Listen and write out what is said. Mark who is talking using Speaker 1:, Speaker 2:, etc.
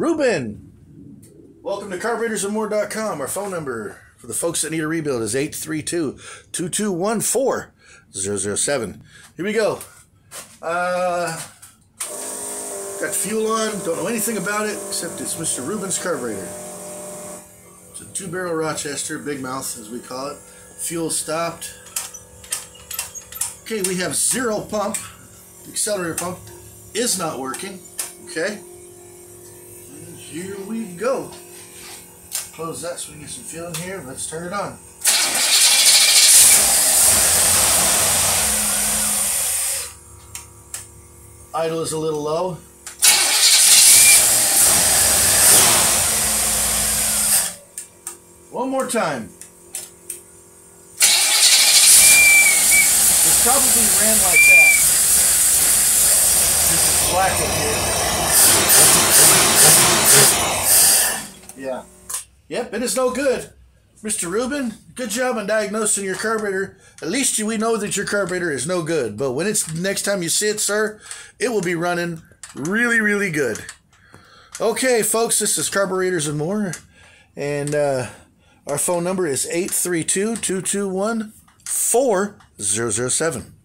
Speaker 1: Ruben. Welcome to carburetorsandmore.com. Our phone number for the folks that need a rebuild is 832-2214-007. Here we go. Uh, got fuel on. Don't know anything about it except it's Mr. Ruben's carburetor. It's a two-barrel Rochester, big mouth as we call it. Fuel stopped. Okay, we have zero pump. The accelerator pump is not working. Okay. Here we go. Close that so we can get some fuel in here. Let's turn it on. Idle is a little low. One more time. It probably ran like that. This is black in here. Yeah. Yep, it is no good. Mr. Ruben, good job on diagnosing your carburetor. At least we know that your carburetor is no good. But when it's next time you see it, sir, it will be running really, really good. Okay, folks, this is Carburetors and More. And uh, our phone number is 832 221 4007.